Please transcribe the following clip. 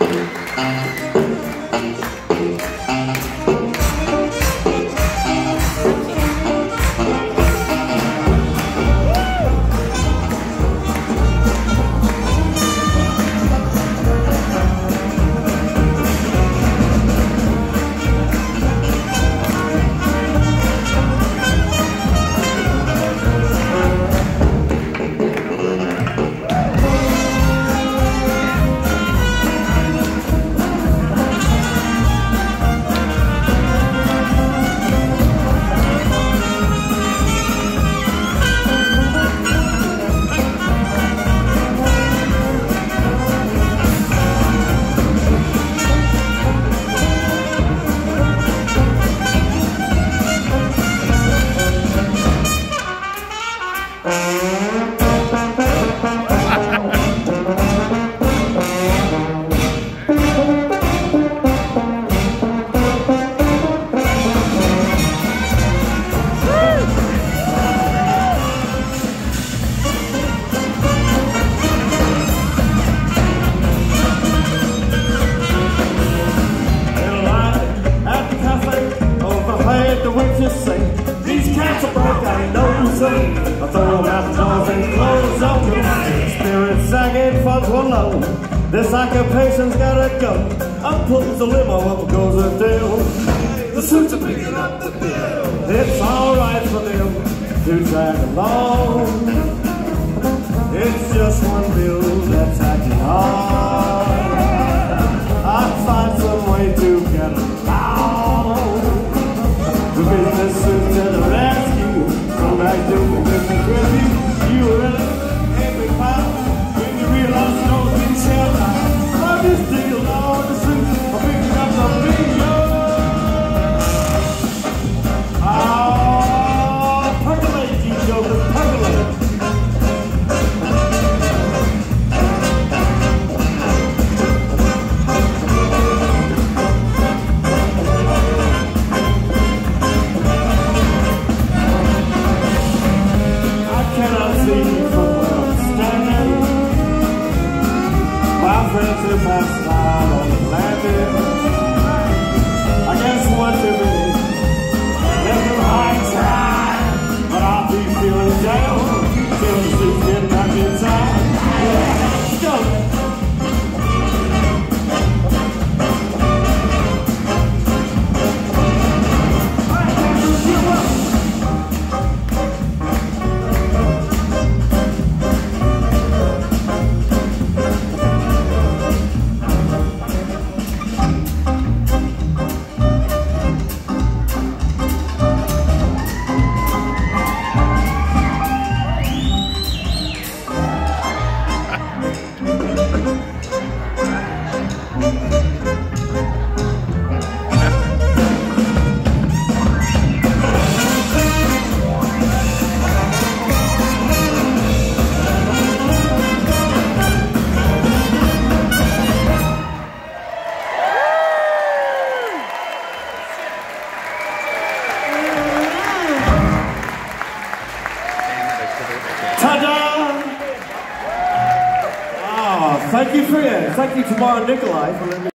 I them. Spirit sagging, funds one low. This occupation's gotta go. Up pulls the limo, up goes the deal. The suits are picking up the bill. It's alright for them to drag along. It's just one bill that's acting hard. Friendship has smiled on the landing. I guess what to Ta-da! Oh, thank you for it. Thank you to Mara Nikolai for letting me